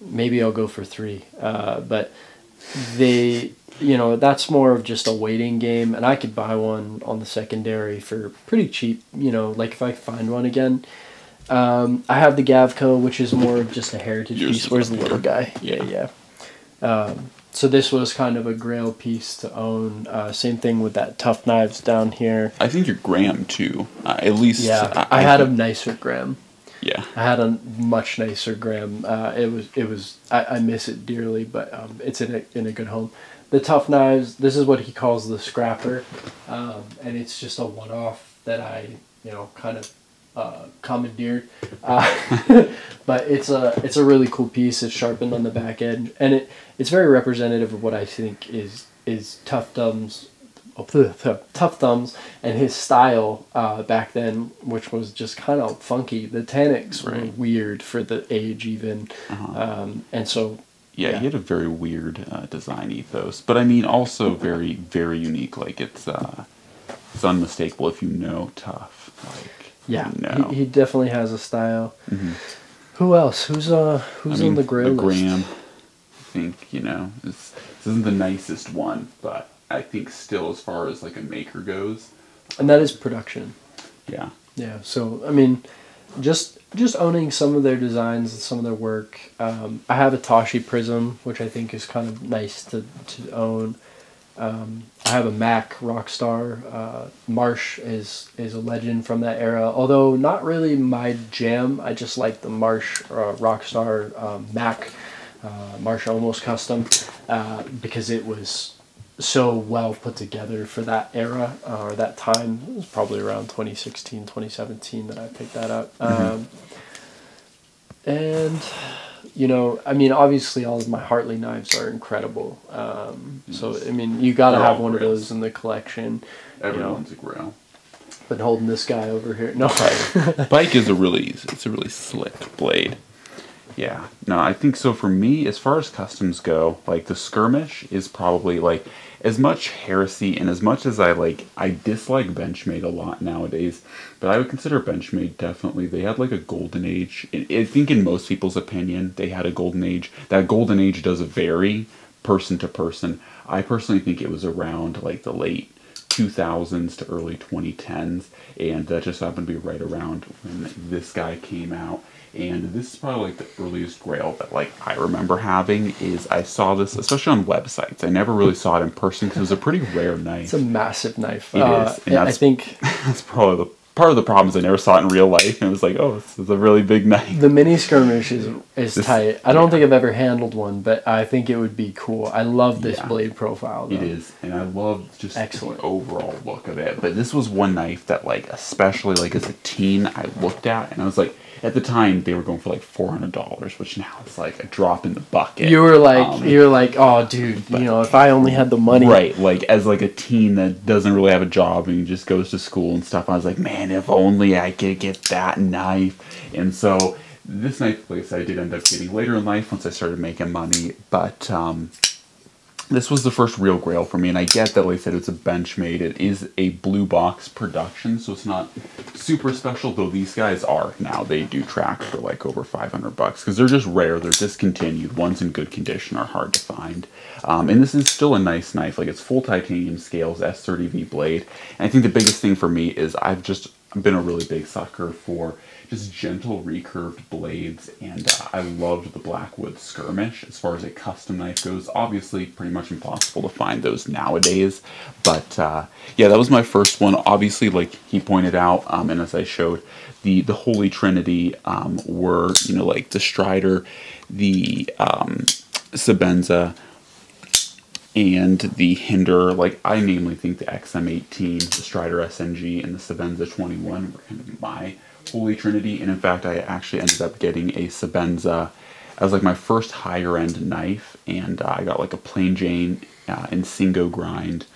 maybe i'll go for three uh, but they you know that's more of just a waiting game and i could buy one on the secondary for pretty cheap you know like if i find one again um, i have the gavko which is more of just a heritage Yours piece where's the little guy yeah yeah um, so this was kind of a grail piece to own. Uh, same thing with that tough knives down here. I think your Graham too. Uh, at least Yeah, I, had a nicer gram. Yeah, I had a much nicer gram. Uh, it was it was I, I miss it dearly, but um, it's in a in a good home. The tough knives. This is what he calls the scrapper, um, and it's just a one off that I you know kind of uh, commandeered. Uh, but it's a it's a really cool piece. It's sharpened on the back end, and it it's very representative of what I think is is tough thumbs. Tough thumbs and his style uh, back then, which was just kind of funky. The Tanics were weird for the age, even, Uh-huh. um, and so yeah, Yeah. he had a very weird uh, design ethos, but I mean also very very unique. Like it's uh, it's unmistakable if you know tough. Like yeah, you know. he, he definitely has a style. Mhm. Who else? Who's uh who's I mean, on the grail list? Graham, I think you know is, this isn't the nicest one, but I think still as far as like a maker goes, And that is production. yeah, Yeah. So I mean, just just owning some of their designs and some of their work. Um, I have a Tashi Prism, which I think is kind of nice to to own. Um, I have a Mac Rockstar. Uh, Marsh is is a legend from that era, although not really my jam. I just like the Marsh uh, Rockstar um, Mac uh, Marsh Almost Custom uh, because it was so well put together for that era uh, or that time. It was probably around 2016, 2017 that I picked that up. Um, and, you know, I mean, obviously all of my Hartley knives are incredible. Um, so, I mean, you got to have one of those in the collection. everyone's a grail. Been holding this guy over here. No. Bike is a really it's a really slick blade. Yeah, no, I think so. For me, as far as customs go, like the skirmish is probably like as much heresy and as much as I like, I dislike Benchmade a lot nowadays. But I would consider Benchmade definitely. They had like a golden age. I think in most people's opinion, they had a golden age. That golden age does vary person to person. I personally think it was around like the late 2000s to early 2010s, and that just happened to be right around when this guy came out. And this is probably like the earliest grail that like I remember having is I saw this especially on websites. I never really saw it in person because it was a pretty rare knife. It's a massive knife. It uh, is, and I think That's probably the part of the problem is I never saw it in real life, and it was like, oh, this is a really big knife. the mini skirmish is is This- tight. I don't think I've ever handled one, but I think it would be cool. I love this Yeah. blade profile. Though. It is, and I love just Excellent. the overall look of it. But this was one knife that, like, especially like as a teen, I looked at, and I was like, at the time they were going for like four hundred dollars, which now is like a drop in the bucket. You were like, Um, you were like, oh, dude, you know, if I only had the money, Right, like as like a teen that doesn't really have a job and just goes to school and stuff. I was like, man, if only I could get that knife. And so this knife place I did end up getting later in life once I started making money. But um, this was the first real grail for me, and I get that, like I said, it's a Benchmade. It is a blue box production, so it's not super special. Though these guys are now, they do track for like over five hundred bucks because they're just rare. They're discontinued. Ones in good condition are hard to find. Um, and this is still a nice knife. Like it's full titanium scales, S30V blade. And I think the biggest thing for me is I've just been a really big sucker for just gentle recurved blades and uh, i loved the blackwood skirmish. As far as a custom knife goes obviously pretty much impossible to find those nowadays but uh, yeah that was my first one. Obviously like he pointed out um, and as i showed the the holy trinity um, were you know like the strider the um, sebenza and the Hinder, like I namely think the XM18, the Strider SNG, and the Sebenza 21 were kind of my holy trinity. And in fact, I actually ended up getting a Sebenza as like my first higher end knife, and uh, I got like a plain Jane uh, and Singo grind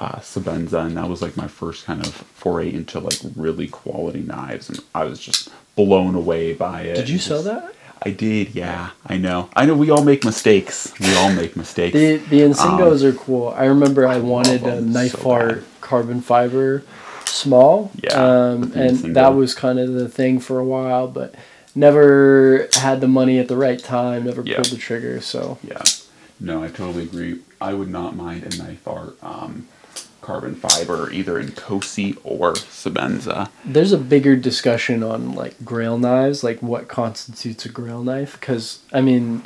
uh, Sebenza, and that was like my first kind of foray into like really quality knives, and I was just blown away by it. Did you sell that? I did, yeah. I know. I know we all make mistakes. We all make mistakes. The the Insingos are cool. I remember I wanted a knife so art bad. carbon fiber small. Yeah, Um, and that was kind of the thing for a while, but never had the money at the right time, never Yeah. pulled the trigger, so Yeah. No, I totally agree. I would not mind a knife art um, carbon fiber either Inkosi or Sebenza. there's a bigger discussion on like grail knives, like what constitutes a grail knife cuz I mean,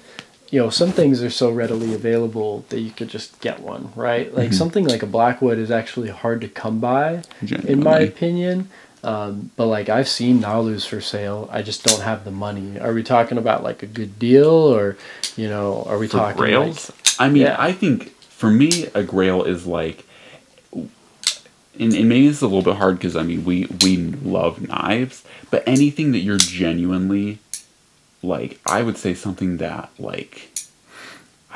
you know, some things are so readily available that you could just get one, right? Like Mm-hmm. something like a blackwood is actually hard to come by in my opinion. Um, but like I've seen Nalus for sale, I just don't have the money. Are we talking about like a good deal, or you know, are we For talking grails, I mean, Yeah. I think for me, a grail is like, and, and maybe it's a little bit hard because I mean, we we love knives, but anything that you're genuinely like, I would say something that like.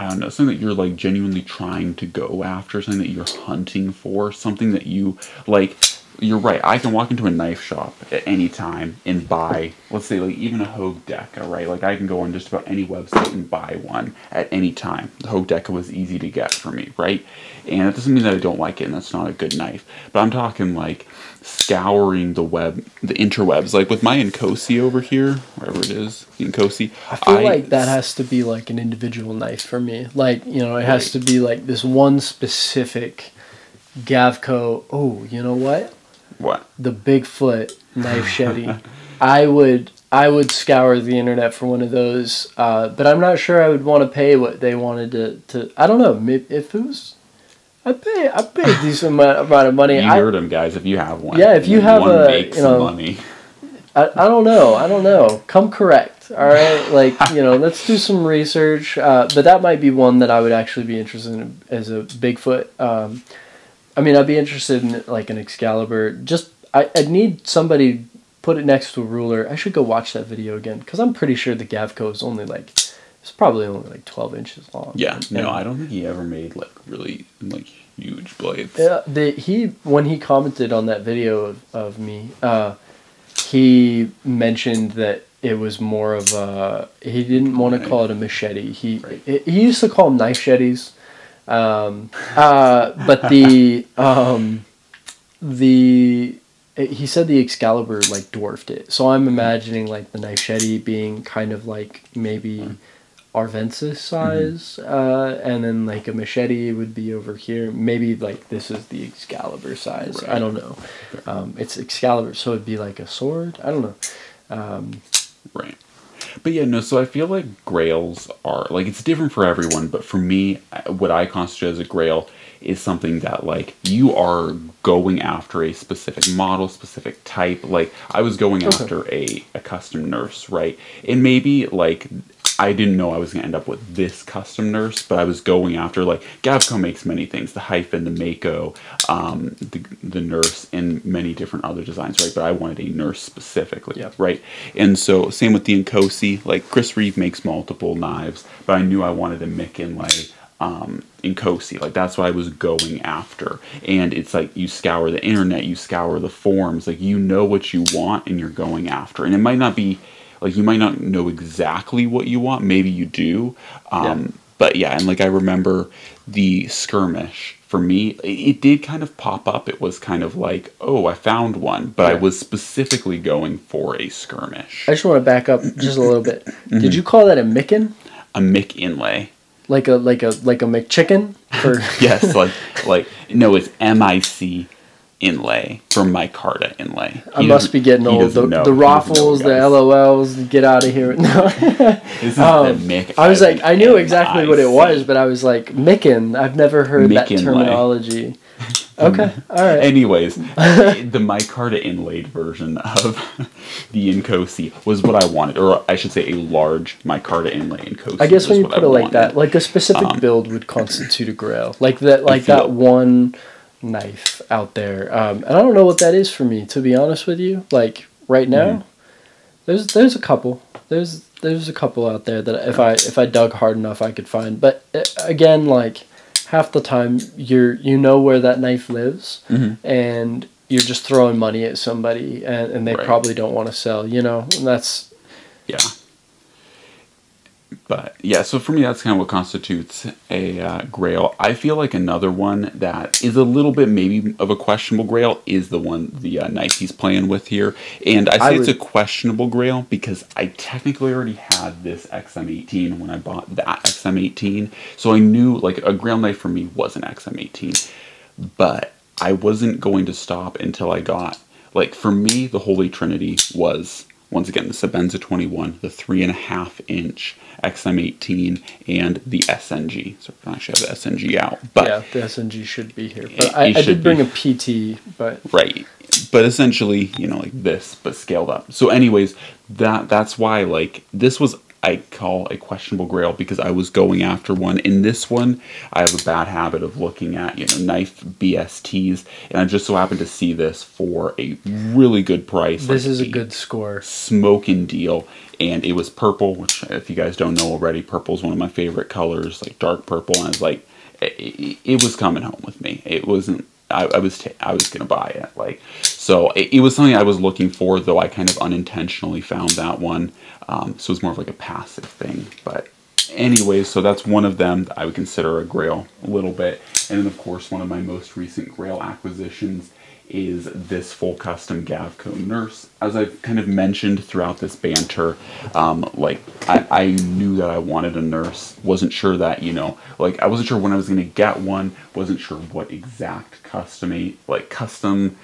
I don't know, something that you're like genuinely trying to go after, something that you're hunting for, something that you like. You're right. I can walk into a knife shop at any time and buy, let's say, like even a Hogue Deka, right? Like I can go on just about any website and buy one at any time. The Hogue Deka was easy to get for me, right? And it doesn't mean that I don't like it and that's not a good knife. But I'm talking like scouring the web, the interwebs, like with my Inkosi over here, wherever it is, Inkosi. I feel like that has to be like an individual knife for me. Like you know, it has to be like this one specific Gavko. Oh, you know what? What The Bigfoot knife shetty. I would I would scour the internet for one of those, uh, but I'm not sure I would want to pay what they wanted to. to I don't know. Maybe if it was, I'd pay. I'd pay a decent amount, amount of money. you I, heard them, guys. If you have one, Yeah, if you have a, you know, money. I, I don't know. I don't know. Come correct. All right. Like, you know, let's do some research. Uh, but that might be one that I would actually be interested in as a Bigfoot. Um, I mean, I'd be interested in like an Excalibur. Just, I, I'd need somebody put it next to a ruler. I should go watch that video again because I'm pretty sure the Gavko is only like, it's probably only like 12 inches long. Yeah, And- no, and- I don't think he ever made like really like huge blades. Yeah, the, he when he commented on that video of, of me, uh, he mentioned that it was more of a. He didn't want to call it a machete. He Right. he he used to call them knife shetis, um, uh, but the um, the he said the Excalibur like dwarfed it. So I'm imagining like the knife shetty being kind of like maybe Arvensis size, uh, and then like a machete would be over here. Maybe like this is the Excalibur size. I don't know. Um, it's Excalibur, so it'd be like a sword. I don't know. Um, Right. But yeah, no, so I feel like grails are, like, it's different for everyone, but for me, what I constitute as a grail is something that, like, you are going after a specific model, specific type. Like, I was going Okay. after a, a custom nurse, right? And maybe, like, I didn't know I was going to end up with this custom nurse, but I was going after like Gavko makes many things, the hyphen, the Mako, um, the, the nurse, and many different other designs, right? But I wanted a nurse specifically, Yep. right? And so same with the Inkosi, like Chris Reeve makes multiple knives, but I knew I wanted a Mick inlay um, Inkosi. Like that's what I was going after. And it's like you scour the internet, you scour the forums, like you know what you want and you're going after. And it might not be like you might not know exactly what you want. Maybe you do. Um, Yeah. But yeah, and like I remember the skirmish for me, it, did kind of pop up. It was kind of like, oh, I found one, but I was specifically going for a skirmish, I just want to back up just a little bit. Mm-hmm. Did you call that a Micken? a Mick inlay. Like a like a like a McChicken? For yes, like like no, it's M I C inlay from micarta inlay. I must be getting old. The, know. the He Raffles, the. LOLs, get out of here. No. This is Um, the Mick. I was like, I knew exactly what it was, but I was like, Micken. I've never heard that terminology. Okay, all right. Anyways, the micarta inlaid version of the Inkosi was what I wanted, or I should say, a large micarta inlay Inkosi. I guess when you put I it like that, like a specific Um, build would constitute a grail, like that, like that one knife out there. Um, and I don't know what that is for me, to be honest with you. Like right now, Mm-hmm. there's there's a couple, there's there's a couple out there that if I if I dug hard enough, I could find. But uh, again, like half the time, you're you know where that knife lives, Mhm. and you're just throwing money at somebody, and, and they Right. probably don't want to sell. You know, and that's yeah. But yeah, so for me, that's kind of what constitutes a uh, grail. I feel like another one that is a little bit maybe of a questionable grail is the one the uh, knife he's playing with here, and I say I it's a questionable grail because I technically already had this XM18 when I bought that XM18, so I knew like a grail knife for me was an XM18, but I wasn't going to stop until I got like for me the Holy Trinity was once again the Sebenza 21, the three and a half inch XM18, and the SNG. So I actually have the SNG out, but yeah, the SNG should be here. It- But I, it I should did bring be. a PT, but right but essentially you know like this but scaled up so anyways that that's why like this was i call a questionable grail because i was going after one in this one i have a bad habit of looking at you know knife bsts and i just so happened to see this for a really good price this like is a good score. smoking deal and it was purple which if you guys don't know already purple is one of my favorite colors like dark purple and i was like it, it, was coming home with me it wasn't i, I was ta- i was gonna buy it like so it, it was something i was looking for though i kind of unintentionally found that one um, so it was more of like a passive thing but anyways so that's one of them that i would consider a grail a little bit and then of course one of my most recent grail acquisitions is this full custom Gavko nurse. As I've kind of mentioned throughout this banter, um, like I, I knew that I wanted a nurse. Wasn't sure that you know, like I wasn't sure when I was going to get one. Wasn't sure what exact custom like custom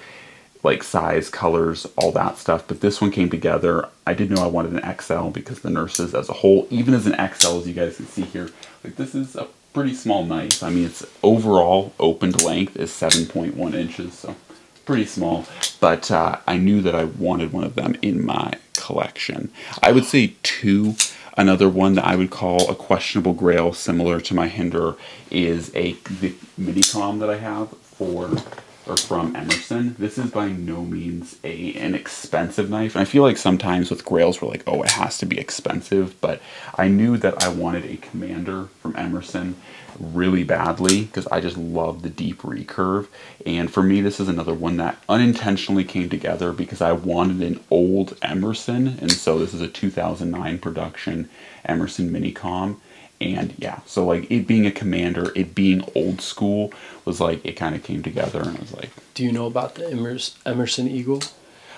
like size, colors, all that stuff. But this one came together. I did know I wanted an XL because the nurses as a whole, even as an XL, as you guys can see here, like this is a pretty small knife. I mean, its overall opened length is 7.1 inches, so pretty small. But uh, I knew that I wanted one of them in my collection. I would say two. Another one that I would call a questionable grail, similar to my Hinder, is a the mini Minicom that I have for or from Emerson. This is by no means a an expensive knife, and I feel like sometimes with grails we're like, oh, it has to be expensive. But I knew that I wanted a Commander from Emerson really badly because I just love the deep recurve. And for me, this is another one that unintentionally came together because I wanted an old Emerson, and so this is a 2009 production Emerson Minicom. And yeah, so like it being a commander, it being old school was like it kind of came together, and I was like, Do you know about the Emerson Eagle?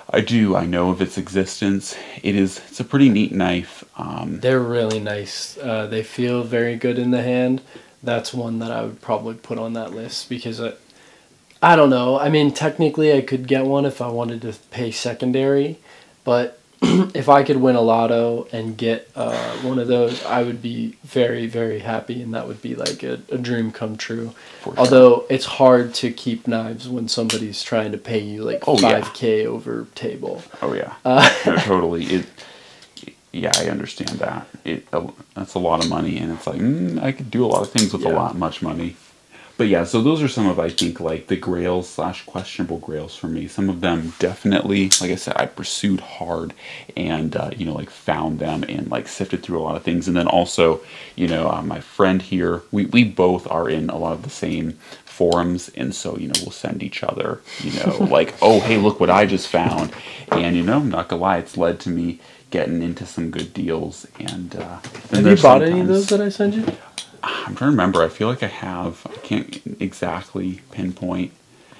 I do. I know of its existence. It is. It's a pretty neat knife. Um, They're really nice. Uh, they feel very good in the hand. That's one that I would probably put on that list because I, I don't know. I mean, technically, I could get one if I wanted to pay secondary, but if I could win a lotto and get uh, one of those, I would be very, very happy, and that would be like a, a dream come true. for sure. Although it's hard to keep knives when somebody's trying to pay you like Oh, yeah. five k over table. Oh yeah. Uh, no, totally. It. Yeah, I understand that. It uh, that's a lot of money, and it's like mm, I could do a lot of things with a lot much money. But yeah, so those are some of I think like the grails slash questionable grails for me. Some of them definitely, like I said, I pursued hard and uh, you know like found them and like sifted through a lot of things. And then also, you know, uh, my friend here, we we both are in a lot of the same forums, and so you know we'll send each other, you know, like oh hey look what I just found, and you know, i'm not gonna lie, it's led to me getting into some good deals. And uh, Have you bought any of those that I sent you? I'm trying to remember. I feel like I have. I can't exactly pinpoint.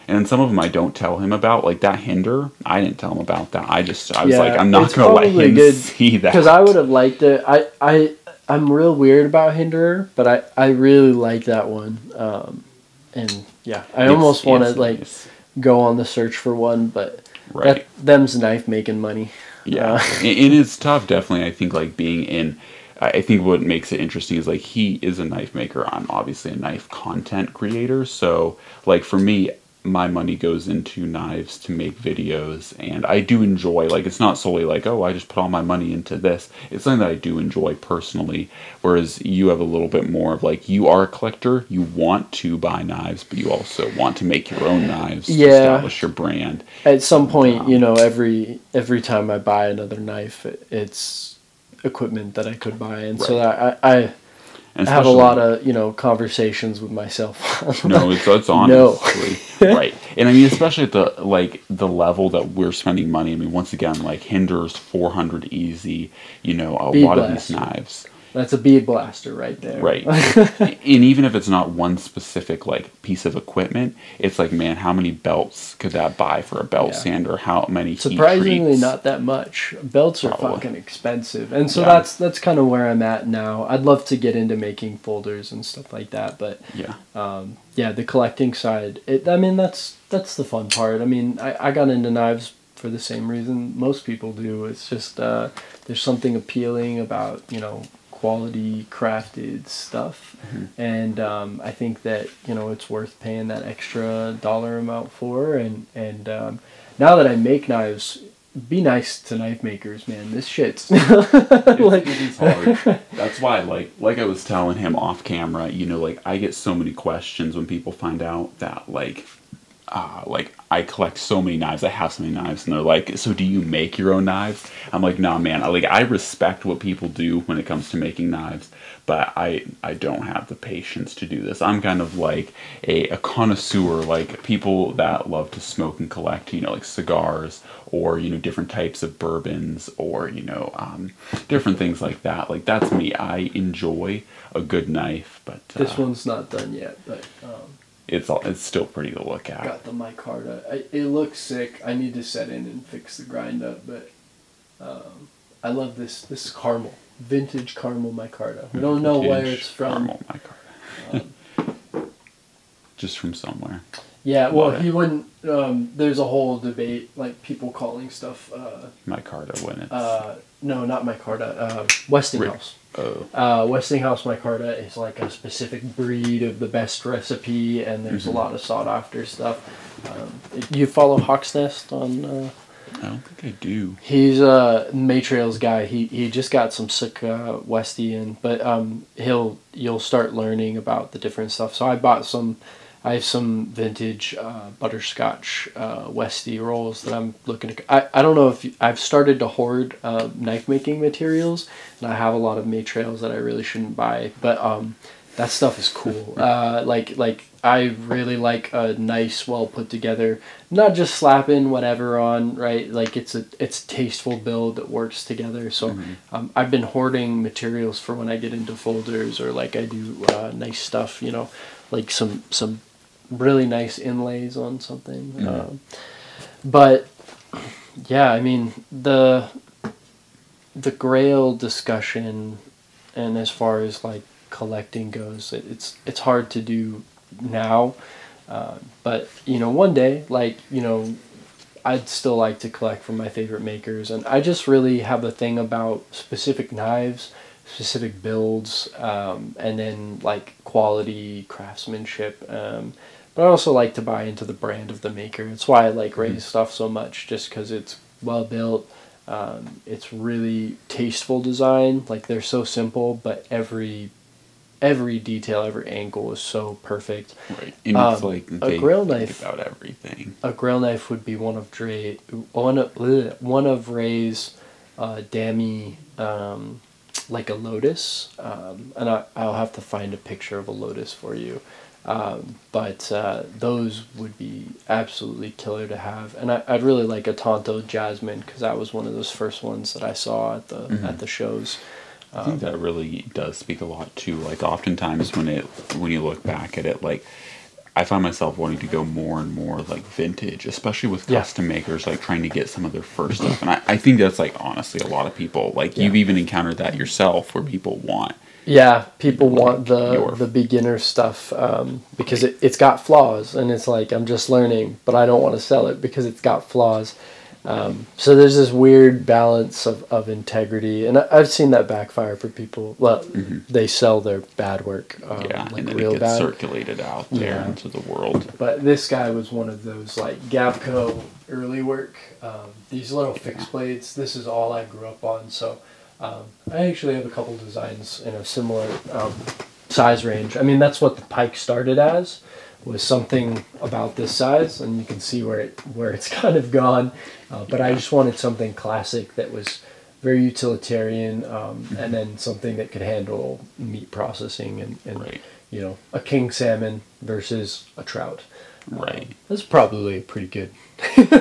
And some of them I don't tell him about, like that hinder. I didn't tell him about that. I just I was Yeah, like, I'm not gonna let him good, see that. Because I would have liked it. I, I, I'm real weird about Hinderer, but I, I really like that one. Um, and yeah, I It's- almost want to like nice. go on the search for one, but right. that them's knife making money. Yeah, Uh, it, it is tough. Definitely, I think like being in. I think what makes it interesting is like he is a knife maker. I'm obviously a knife content creator. So like for me, my money goes into knives to make videos, and I do enjoy. Like it's not solely like oh I just put all my money into this. It's something that I do enjoy personally. Whereas you have a little bit more of like you are a collector. You want to buy knives, but you also want to make your own knives. to Yeah. establish your brand. At some point, Um, you know, every every time I buy another knife, it's equipment that I could buy, and so Right. I, I And I have a lot of you know conversations with myself. No, it's it's No. honestly right, and I mean especially at the like the level that we're spending money. I mean, once again, like Hinder's four hundred easy. You know, a Bead lot of these knives, That's a bead blaster right there. right? and even if it's not one specific like piece of equipment, it's like, man, how many belts could that buy for a belt Yeah. sander? How many? Surprisingly, not that much. Belts are Probably. fucking expensive, and so Yeah. that's that's kind of where I'm at now. I'd love to get into making folders and stuff like that, but Yeah, um, yeah, the collecting side. It, I mean, that's that's the fun part. I mean, I, I got into knives for the same reason most people do. It's just uh, there's something appealing about you know quality crafted stuff, and um, I think that you know it's worth paying that extra dollar amount for. And and um, now that I make knives. Be nice to knife makers, man. This shit's like hard. That's why, like, like I was telling him off camera, you know, like I get so many questions when people find out that, like, uh, like I collect so many knives. I have so many knives, and they're like, "So do you make your own knives?" I'm like, "Nah, man. I, like I respect what people do when it comes to making knives, but I I don't have the patience to do this. I'm kind of like a, a connoisseur, like people that love to smoke and collect, you know, like cigars or you know different types of bourbons or you know um, different things like that. Like that's me. I enjoy a good knife, but uh, this one's not done yet, but um, it's all, it's still pretty to look at. got the micarta. I, it looks sick. I need to set in and fix the grind up, but um, I love this this caramel, vintage caramel micarta. We don't know where it's from. caramel micarta. Just from somewhere. Yeah, well, he wouldn't. Um, there's a whole debate, like people calling stuff. Uh, Micarta when it's uh, no, not micarta. Uh, Westinghouse. Oh Uh, Westinghouse micarta is like a specific breed of the best recipe, and there's Mhm. a lot of sought after stuff. Um, you follow Hawk's Nest on. Uh, I don't think I do. He's a Maytrails guy. He he just got some sick uh, Westy in, but um, he'll you'll start learning about the different stuff. So I bought some. I have some vintage uh, butterscotch uh, Westy rolls that I'm looking to. I, I don't know if you- I've started to hoard uh, knife making materials, and I have a lot of Maytrails that I really shouldn't buy. But um, that stuff is cool. Uh, like like I really like a nice, well put together, not just slapping whatever on right. Like it's a it's a tasteful build that works together. So Mhm. um, I've been hoarding materials for when I get into folders or like I do uh, nice stuff. You know, like some some really nice inlays on something. Mhm. Um, but yeah, I mean the the Grail discussion, and as far as like collecting goes, it, it's it's hard to do now, uh, but you know, one day, like you know, I'd still like to collect from my favorite makers, and I just really have a thing about specific knives, specific builds, um, and then like quality craftsmanship. Um, but I also like to buy into the brand of the maker. It's why I like Ray's stuff so much, just because it's well built. Um, it's really tasteful design. Like they're so simple, but every every detail, every angle is so perfect. Right. And it's Um, like a grill knife- about everything. A grill knife would be one of Dre, one of bleh, one of Ray's, uh, Dammy, um, like a lotus, um, and I, I'll have to find a picture of a lotus for you. Um, but uh, those would be absolutely killer to have, and I, I'd really like a Tonto Jasmine because that was one of those first ones that I saw at the Mhm. at the shows. I think that really does speak a lot too. Like oftentimes when it when you look back at it, like I find myself wanting to go more and more like vintage, especially with Yeah. custom makers, like trying to get some of their first stuff. And I, I think that's like honestly a lot of people. Like you've even encountered that yourself where people want Yeah, people want the your- the beginner stuff um, because it, it's got flaws, and it's like I'm just learning, but I don't want to sell it because it's got flaws. Um, so there's this weird balance of, of integrity, and I, I've seen that backfire for people. Well, they sell their bad work, um, yeah, like and then real it gets bad. circulated out there Yeah. into the world. But this guy was one of those like Gavko early work. Um, these little fixed blades. This is all I grew up on. So um, I actually have a couple designs in a similar um, size range. I mean, that's what the Pike started as. Was something about this size, and you can see where it where it's kind of gone. Uh, but I just wanted something classic that was very utilitarian, um, and then something that could handle meat processing and, and Right. you know a king salmon versus a trout. Right. Um, that's probably pretty good.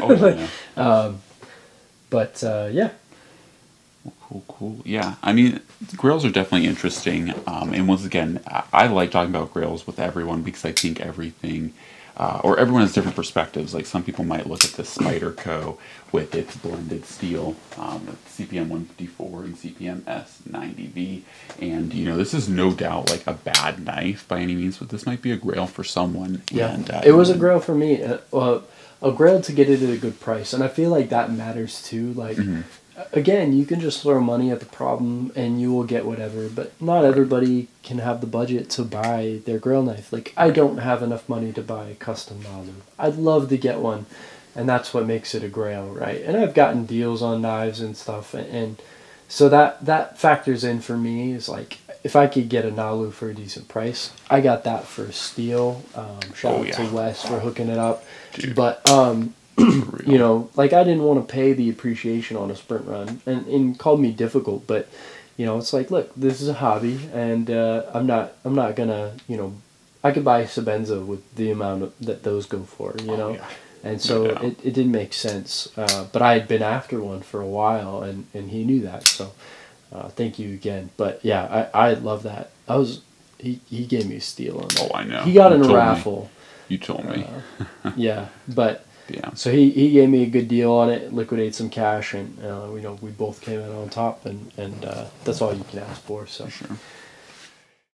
Oh yeah. But uh, yeah, Cool, cool. Yeah, I mean, grills are definitely interesting. Um, and once again, I, I like talking about grills with everyone because I think everything, uh, or everyone has different perspectives. Like some people might look at the Spyderco with its blended steel, um, CPM 154 and CPM S90V. And, you know, this is no doubt like a bad knife by any means, but this might be a grail for someone. yeah, And, uh, it was a grail for me. Uh, well, a grail to get it at a good price, and I feel like that matters too. Like. Mhm. Again, you can just throw money at the problem and you will get whatever, but not everybody can have the budget to buy their grill knife. Like, I don't have enough money to buy a custom Nalu. I'd love to get one, and that's what makes it a grail, right? And I've gotten deals on knives and stuff, and, and so that that factors in for me is like if I could get a Nalu for a decent price, I got that for steel. Um, shout Oh, out yeah. to Wes for hooking it up, Dude. but um. you know, like I didn't want to pay the appreciation on a sprint run, and and called me difficult, but you know, it's like, look, this is a hobby, and uh, I'm not I'm not gonna you know, I could buy Sebenza with the amount of, that those go for, you Oh, know. yeah. And so it, it didn't make sense. Uh, but I had been after one for a while, and, and he knew that. So uh, thank you again. But yeah, I, I love that. I was he, he gave me a steal on that. Oh, I know. He got You in a told me. raffle. You told me. Yeah, but yeah. so he, he gave me a good deal on it, liquidated some cash, and uh, you know we both came out on top, and and uh, that's all you can ask for. So Sure.